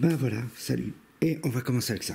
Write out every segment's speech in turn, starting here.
Ben voilà, salut. Et on va commencer avec ça.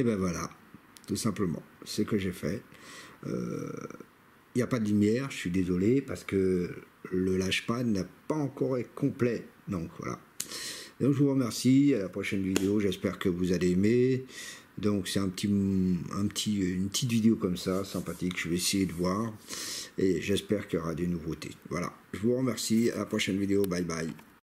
Et ben voilà, tout simplement, c'est ce que j'ai fait. Il euh, n'y a pas de lumière, je suis désolé, parce que le lâche-pas n'a pas encore été complet. Donc voilà. Donc je vous remercie, à la prochaine vidéo, j'espère que vous allez aimer. Donc c'est un petit, un petit, une petite vidéo comme ça, sympathique, je vais essayer de voir. Et j'espère qu'il y aura des nouveautés. Voilà, je vous remercie, à la prochaine vidéo, bye bye.